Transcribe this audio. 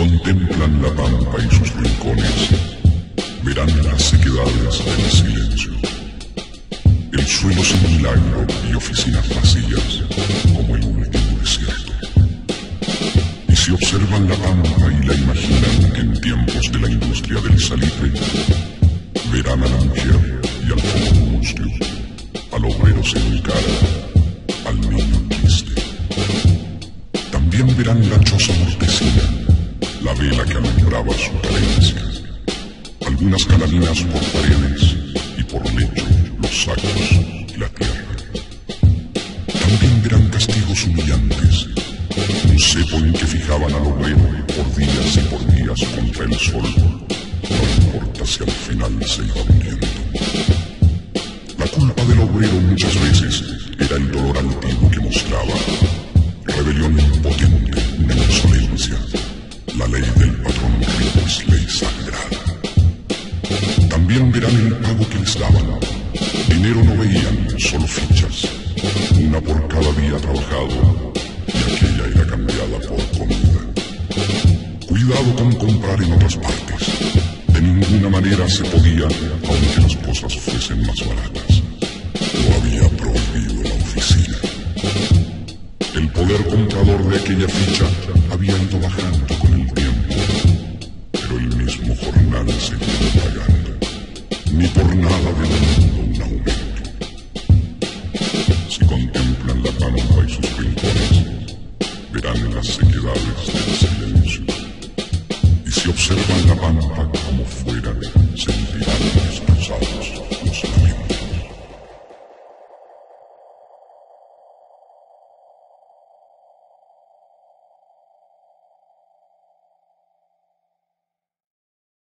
contemplan la pampa y sus rincones, verán las sequedades del silencio. El suelo sin milagro y oficinas vacías como el último desierto. Y si observan la pampa y la imaginan en tiempos de la industria del salitre, verán a la mujer y al poco monstruo, al obrero sin cara, al niño triste. También verán la choza mortecina, la vela que alumbraba su carencia, algunas calaminas por paredes y por lecho los sacos y la tierra. También verán castigos humillantes, un cepo en que fijaban al obrero por días y por días contra el sol, no importa si al final se iba muriendo. La culpa del obrero muchas veces era el dolor antiguo que mostraba, rebelión También verán el pago que les daban, dinero no veían, solo fichas, una por cada día trabajado, y aquella era cambiada por comida. Cuidado con comprar en otras partes. De ninguna manera se podía, aunque las cosas fuesen más baratas. Lo había prohibido la oficina. El poder comprador de aquella ficha había ido bajando con el tiempo, pero el mismo jornal seguía pagando. Ni por nada del mundo un aumento. Si contemplan la pampa y sus rincones, verán las sequedades del silencio. Y si observan la pampa